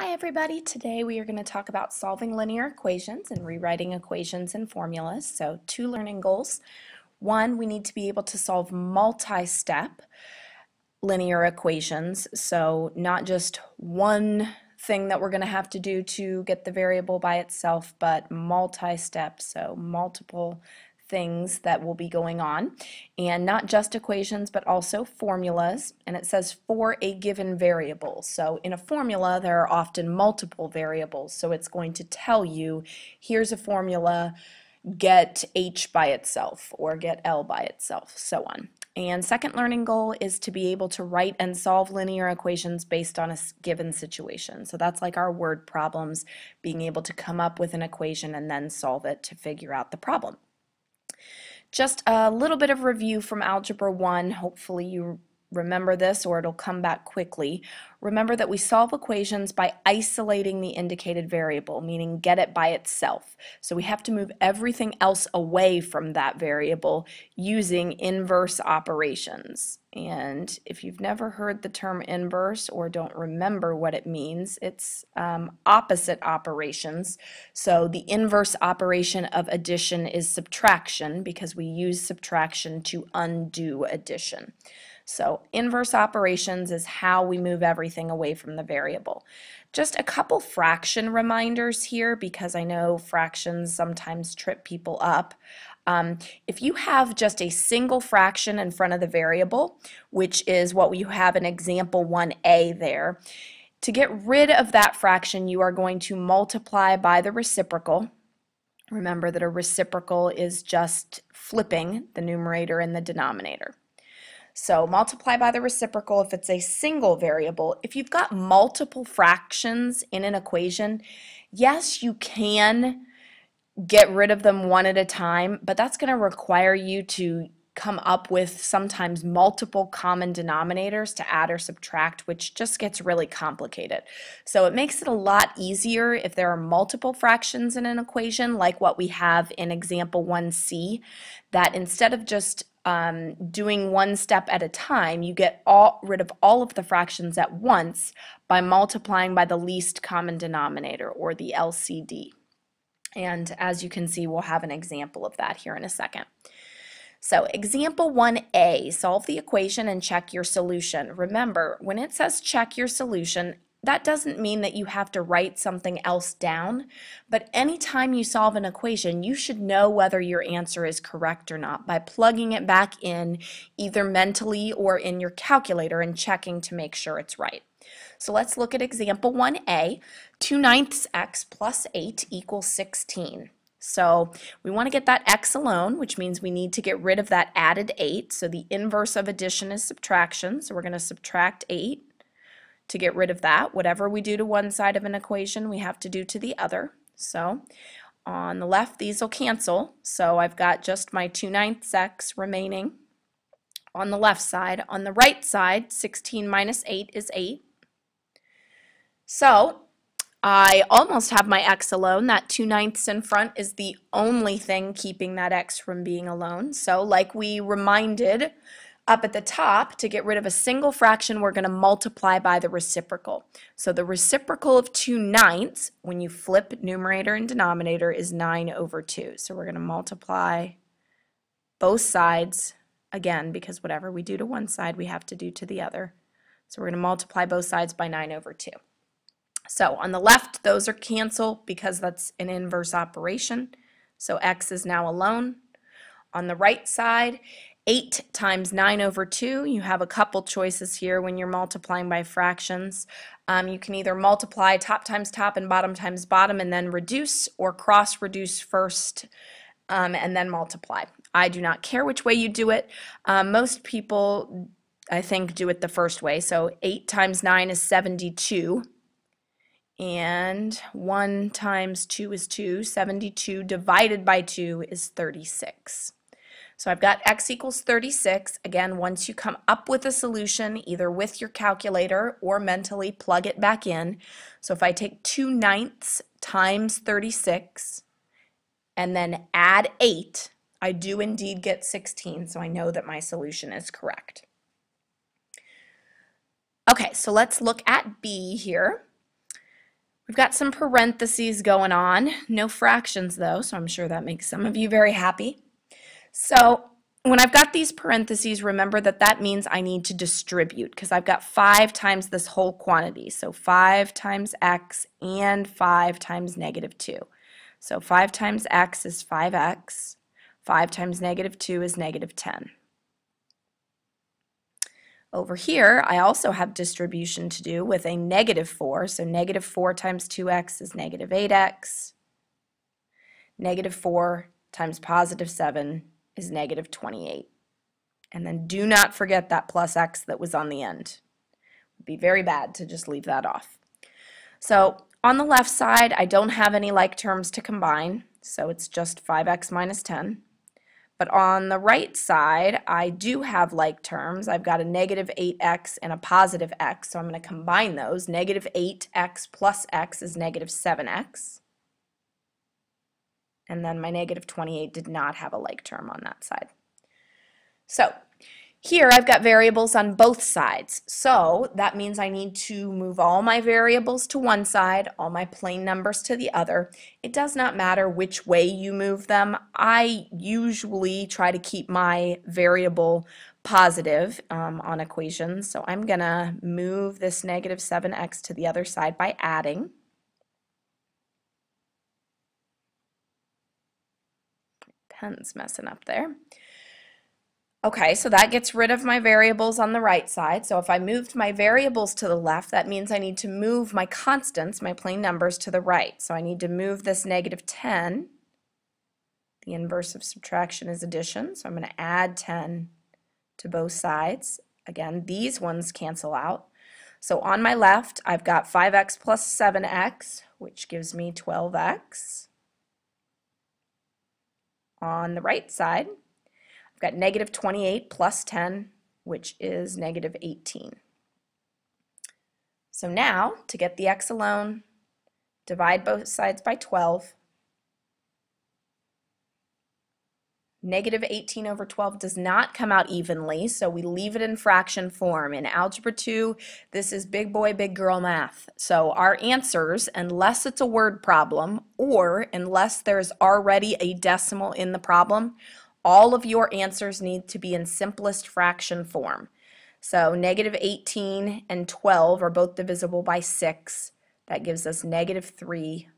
Hi everybody, today we are going to talk about solving linear equations and rewriting equations and formulas. So two learning goals. One, we need to be able to solve multi-step linear equations, so not just one thing that we're going to have to do to get the variable by itself, but multi-step, so multiple things that will be going on and not just equations but also formulas and it says for a given variable so in a formula there are often multiple variables so it's going to tell you here's a formula get h by itself or get l by itself so on and second learning goal is to be able to write and solve linear equations based on a given situation. So that's like our word problems, being able to come up with an equation and then solve it to figure out the problem. Just a little bit of review from Algebra 1. Hopefully you remember this or it'll come back quickly. Remember that we solve equations by isolating the indicated variable, meaning get it by itself. So we have to move everything else away from that variable using inverse operations. And if you've never heard the term inverse or don't remember what it means, it's um, opposite operations. So the inverse operation of addition is subtraction because we use subtraction to undo addition. So inverse operations is how we move everything away from the variable. Just a couple fraction reminders here because I know fractions sometimes trip people up. Um, if you have just a single fraction in front of the variable, which is what you have in example 1a there, to get rid of that fraction, you are going to multiply by the reciprocal. Remember that a reciprocal is just flipping the numerator and the denominator. So multiply by the reciprocal if it's a single variable. If you've got multiple fractions in an equation, yes, you can get rid of them one at a time, but that's going to require you to come up with sometimes multiple common denominators to add or subtract, which just gets really complicated. So it makes it a lot easier if there are multiple fractions in an equation, like what we have in example 1c, that instead of just um, doing one step at a time, you get all, rid of all of the fractions at once by multiplying by the least common denominator, or the LCD. And as you can see, we'll have an example of that here in a second. So example 1a, solve the equation and check your solution. Remember, when it says check your solution, that doesn't mean that you have to write something else down, but anytime you solve an equation, you should know whether your answer is correct or not by plugging it back in either mentally or in your calculator and checking to make sure it's right. So let's look at example 1a. 2 ninths x plus 8 equals 16. So we want to get that x alone, which means we need to get rid of that added 8. So the inverse of addition is subtraction. So we're going to subtract 8 to get rid of that. Whatever we do to one side of an equation, we have to do to the other. So on the left, these will cancel. So I've got just my 2 ninths x remaining on the left side. On the right side, 16 minus 8 is 8. So I almost have my x alone. That 2 ninths in front is the only thing keeping that x from being alone. So like we reminded up at the top, to get rid of a single fraction, we're going to multiply by the reciprocal. So the reciprocal of 2 ninths, when you flip numerator and denominator, is 9 over 2. So we're going to multiply both sides, again, because whatever we do to one side, we have to do to the other. So we're going to multiply both sides by 9 over 2. So on the left, those are cancel because that's an inverse operation. So x is now alone. On the right side, 8 times 9 over 2. You have a couple choices here when you're multiplying by fractions. Um, you can either multiply top times top and bottom times bottom and then reduce or cross reduce first um, and then multiply. I do not care which way you do it. Um, most people, I think, do it the first way. So 8 times 9 is 72 and 1 times 2 is 2. 72 divided by 2 is 36. So I've got x equals 36. Again, once you come up with a solution, either with your calculator or mentally plug it back in. So if I take 2 ninths times 36 and then add 8, I do indeed get 16, so I know that my solution is correct. Okay, so let's look at B here. We've got some parentheses going on, no fractions though, so I'm sure that makes some of you very happy. So when I've got these parentheses, remember that that means I need to distribute because I've got 5 times this whole quantity. So 5 times x and 5 times negative 2. So 5 times x is 5x. 5 times negative 2 is negative 10. Over here, I also have distribution to do with a negative 4. So negative 4 times 2x is negative 8x. Negative 4 times positive 7 is negative 28. And then do not forget that plus x that was on the end. It would be very bad to just leave that off. So on the left side, I don't have any like terms to combine, so it's just 5x minus 10. But on the right side, I do have like terms. I've got a negative 8x and a positive x, so I'm going to combine those. Negative 8x plus x is negative 7x. And then my negative 28 did not have a like term on that side. So here I've got variables on both sides. So that means I need to move all my variables to one side, all my plain numbers to the other. It does not matter which way you move them. I usually try to keep my variable positive um, on equations. So I'm going to move this negative 7x to the other side by adding. Pen's messing up there. Okay, so that gets rid of my variables on the right side. So if I moved my variables to the left, that means I need to move my constants, my plain numbers, to the right. So I need to move this negative 10. The inverse of subtraction is addition, so I'm going to add 10 to both sides. Again, these ones cancel out. So on my left, I've got 5x plus 7x, which gives me 12x. On the right side, I've got negative 28 plus 10, which is negative 18. So now, to get the x alone, divide both sides by 12. Negative 18 over 12 does not come out evenly, so we leave it in fraction form. In Algebra 2, this is big boy, big girl math. So our answers, unless it's a word problem or unless there's already a decimal in the problem, all of your answers need to be in simplest fraction form. So negative 18 and 12 are both divisible by 6. That gives us negative 3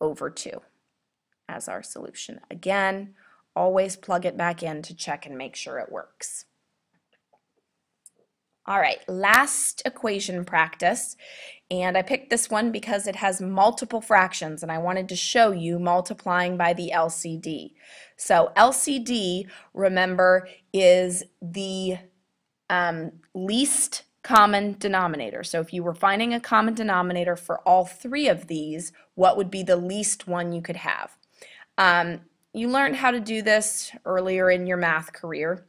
over 2 as our solution. Again, always plug it back in to check and make sure it works. All right, last equation practice. And I picked this one because it has multiple fractions and I wanted to show you multiplying by the LCD. So LCD, remember, is the um, least common denominator. So if you were finding a common denominator for all three of these, what would be the least one you could have? Um, you learned how to do this earlier in your math career.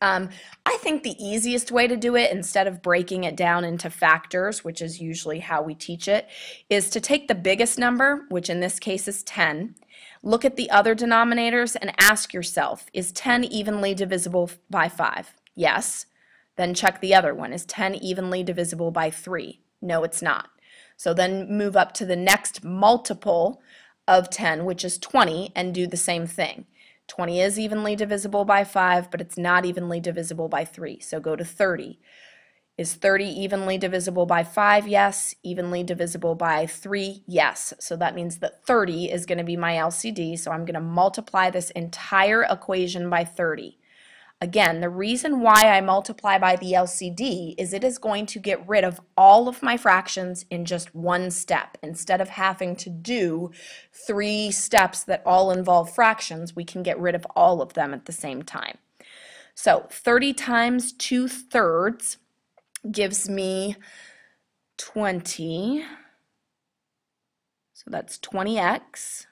Um, I think the easiest way to do it, instead of breaking it down into factors, which is usually how we teach it, is to take the biggest number, which in this case is 10, look at the other denominators and ask yourself, is 10 evenly divisible by 5? Yes. Then check the other one. Is 10 evenly divisible by 3? No, it's not. So then move up to the next multiple of 10, which is 20, and do the same thing. 20 is evenly divisible by 5, but it's not evenly divisible by 3. So go to 30. Is 30 evenly divisible by 5? Yes. Evenly divisible by 3? Yes. So that means that 30 is going to be my LCD, so I'm going to multiply this entire equation by 30. Again, the reason why I multiply by the LCD is it is going to get rid of all of my fractions in just one step. Instead of having to do three steps that all involve fractions, we can get rid of all of them at the same time. So 30 times 2 thirds gives me 20. So that's 20x.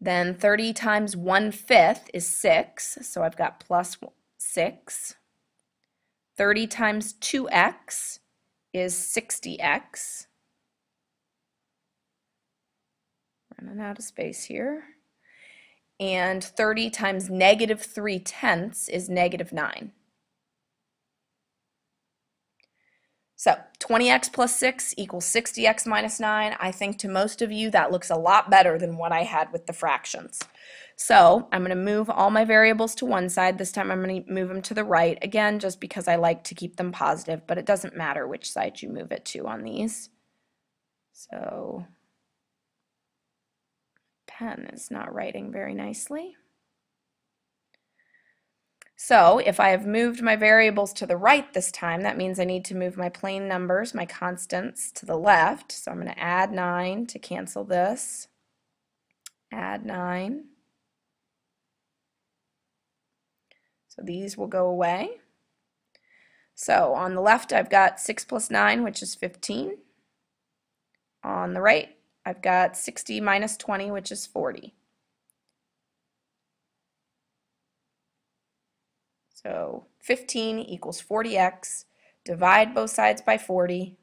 Then 30 times 1 fifth is 6, so I've got plus 6. 30 times 2x is 60x. Running out of space here. And 30 times negative 3 tenths is negative 9. So 20x plus 6 equals 60x minus 9. I think to most of you that looks a lot better than what I had with the fractions. So I'm going to move all my variables to one side. This time I'm going to move them to the right, again, just because I like to keep them positive, but it doesn't matter which side you move it to on these. So pen is not writing very nicely. So if I have moved my variables to the right this time, that means I need to move my plain numbers, my constants, to the left. So I'm going to add 9 to cancel this. Add 9. So these will go away. So on the left, I've got 6 plus 9, which is 15. On the right, I've got 60 minus 20, which is 40. So 15 equals 40x. Divide both sides by 40.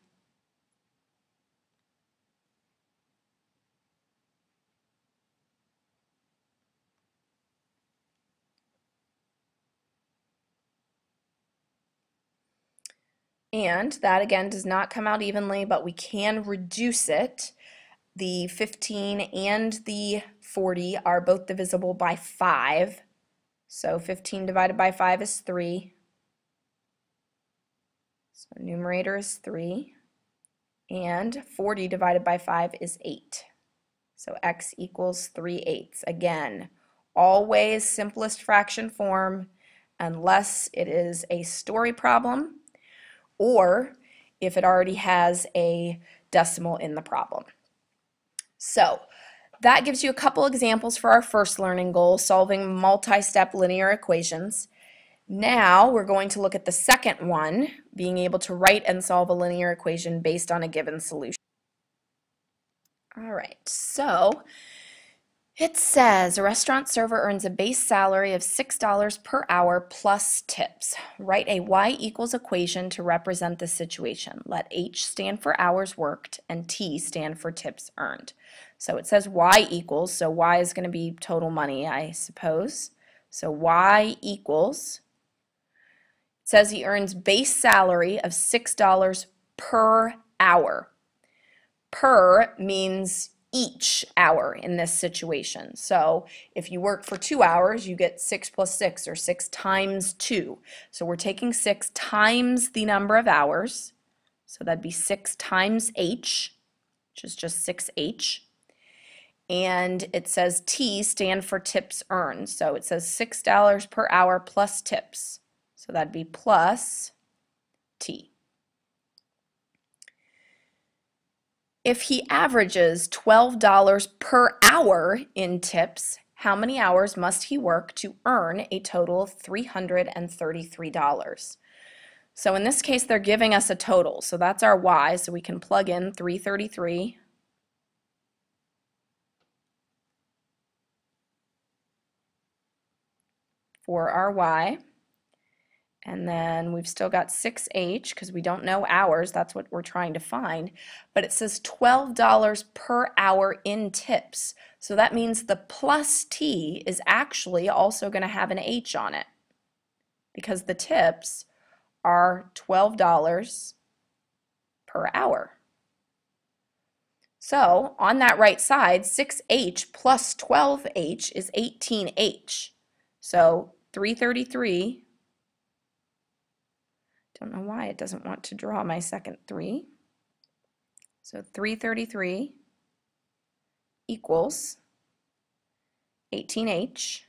And that again does not come out evenly, but we can reduce it. The 15 and the 40 are both divisible by 5. So 15 divided by 5 is 3. So numerator is 3. And 40 divided by 5 is 8. So x equals 3 eighths. Again, always simplest fraction form unless it is a story problem or if it already has a decimal in the problem. So that gives you a couple examples for our first learning goal, solving multi-step linear equations. Now we're going to look at the second one, being able to write and solve a linear equation based on a given solution. All right, so it says a restaurant server earns a base salary of $6 per hour plus tips. Write a y equals equation to represent the situation. Let H stand for hours worked and T stand for tips earned. So it says y equals, so y is going to be total money, I suppose. So y equals, it says he earns base salary of $6 per hour. Per means each hour in this situation. So if you work for two hours, you get six plus six or six times two. So we're taking six times the number of hours. So that'd be six times H, which is just 6H. And it says T stand for tips earned. So it says $6 per hour plus tips. So that'd be plus T. If he averages $12 per hour in tips, how many hours must he work to earn a total of $333? So in this case, they're giving us a total. So that's our y, so we can plug in 333 for our y. And then we've still got 6H because we don't know hours. That's what we're trying to find. But it says $12 per hour in tips. So that means the plus T is actually also going to have an H on it because the tips are $12 per hour. So on that right side, 6H plus 12H is 18H. So 333 don't know why it doesn't want to draw my second 3. So 333 equals 18H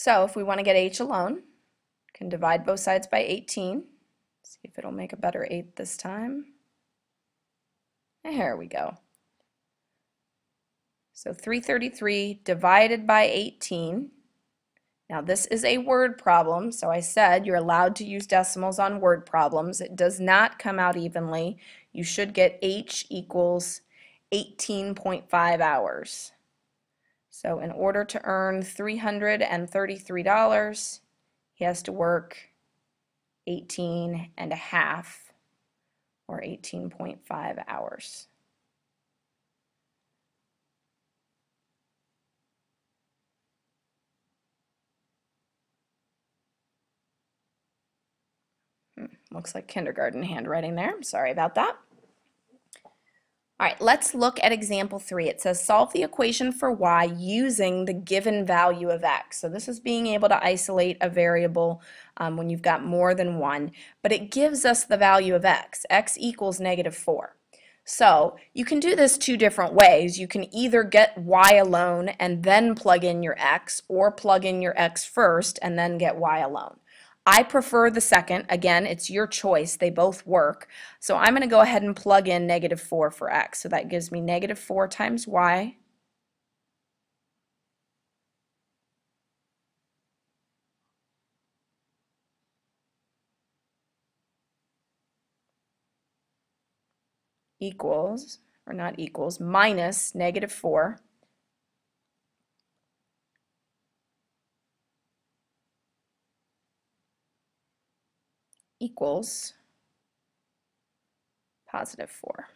So if we want to get h alone, can divide both sides by 18. See if it'll make a better 8 this time. There we go. So 333 divided by 18. Now this is a word problem, so I said you're allowed to use decimals on word problems. It does not come out evenly. You should get H equals 18.5 hours. So in order to earn $333, he has to work 18 and a half or 18.5 hours. Looks like kindergarten handwriting there. Sorry about that. All right, let's look at example three. It says solve the equation for y using the given value of x. So this is being able to isolate a variable um, when you've got more than one, but it gives us the value of x. x equals negative 4. So you can do this two different ways. You can either get y alone and then plug in your x, or plug in your x first and then get y alone. I prefer the second. Again, it's your choice. They both work. So I'm going to go ahead and plug in negative 4 for x. So that gives me negative 4 times y equals, or not equals, minus negative 4 equals positive 4.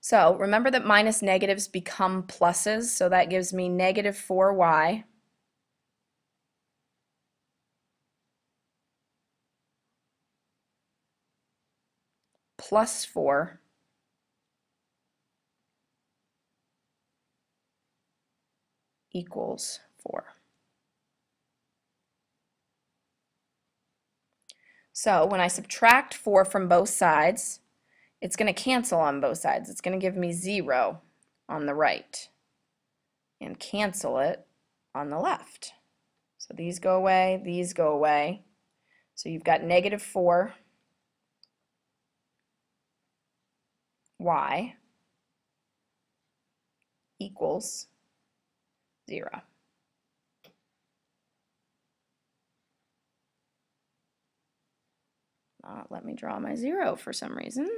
So remember that minus negatives become pluses, so that gives me negative 4y plus 4 equals 4. So when I subtract 4 from both sides, it's going to cancel on both sides. It's going to give me 0 on the right and cancel it on the left. So these go away, these go away. So you've got negative 4 y equals 0. Not let me draw my 0 for some reason.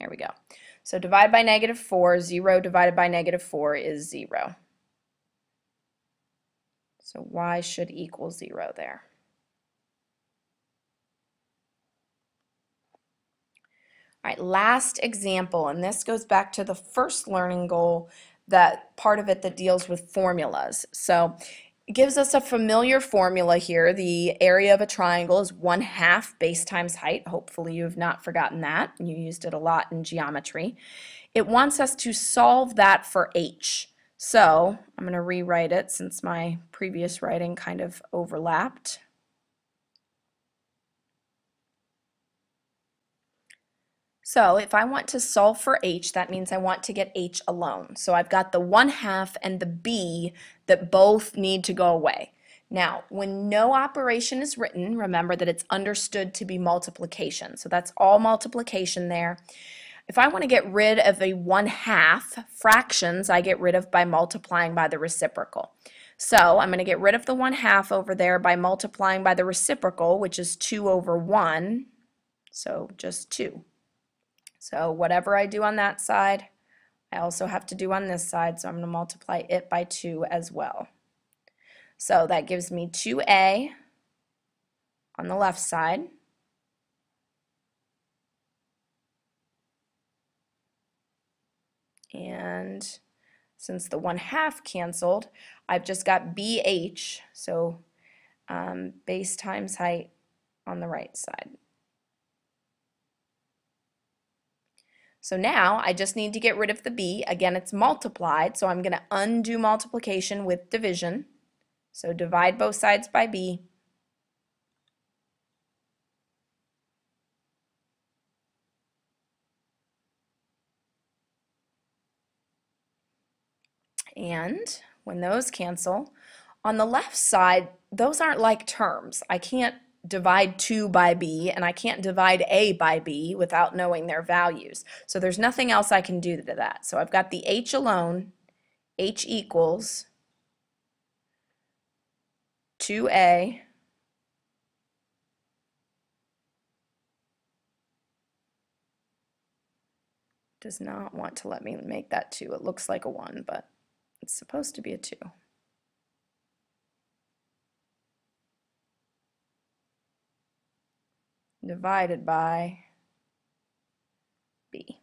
There we go. So divide by negative 4, 0 divided by negative 4 is 0. So y should equal 0 there. All right, last example, and this goes back to the first learning goal, that part of it that deals with formulas. So gives us a familiar formula here. The area of a triangle is 1 half base times height. Hopefully you have not forgotten that. You used it a lot in geometry. It wants us to solve that for h. So I'm going to rewrite it since my previous writing kind of overlapped. So if I want to solve for h, that means I want to get h alone. So I've got the 1 half and the b that both need to go away. Now, when no operation is written, remember that it's understood to be multiplication. So that's all multiplication there. If I want to get rid of a 1 half, fractions I get rid of by multiplying by the reciprocal. So I'm going to get rid of the 1 half over there by multiplying by the reciprocal, which is 2 over 1. So just 2. So whatever I do on that side, I also have to do on this side, so I'm going to multiply it by 2 as well. So that gives me 2a on the left side. And since the 1 half canceled, I've just got BH, so um, base times height on the right side. So now I just need to get rid of the b. Again, it's multiplied, so I'm going to undo multiplication with division. So divide both sides by b. And when those cancel, on the left side, those aren't like terms. I can't divide 2 by b, and I can't divide a by b without knowing their values. So there's nothing else I can do to that. So I've got the h alone, h equals 2a does not want to let me make that 2. It looks like a 1, but it's supposed to be a 2. Divided by b.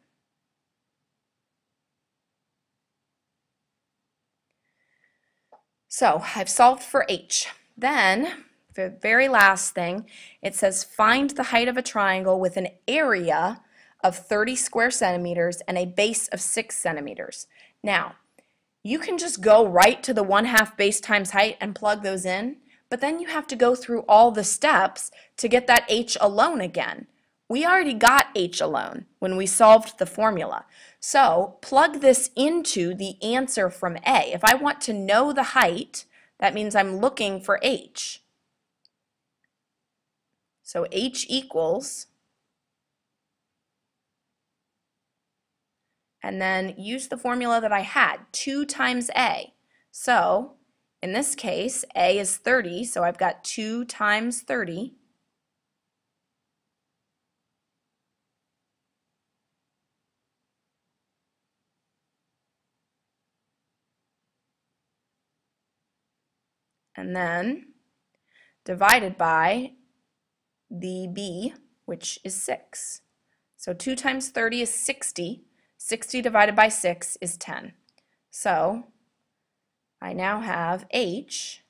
So I've solved for h. Then, the very last thing, it says find the height of a triangle with an area of 30 square centimeters and a base of 6 centimeters. Now, you can just go right to the 1 half base times height and plug those in, but then you have to go through all the steps to get that h alone again. We already got h alone when we solved the formula. So plug this into the answer from A. If I want to know the height, that means I'm looking for h. So h equals, and then use the formula that I had, 2 times A. So in this case, A is 30, so I've got 2 times 30. And then divided by the B, which is 6. So 2 times 30 is 60. 60 divided by 6 is 10. So I now have H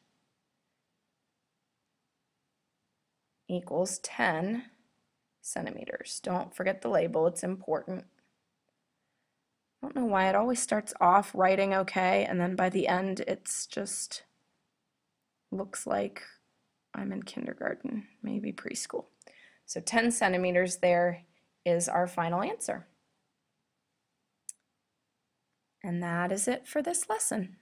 equals 10 centimeters. Don't forget the label, it's important. I don't know why it always starts off writing okay and then by the end it's just looks like I'm in kindergarten, maybe preschool. So 10 centimeters there is our final answer. And that is it for this lesson.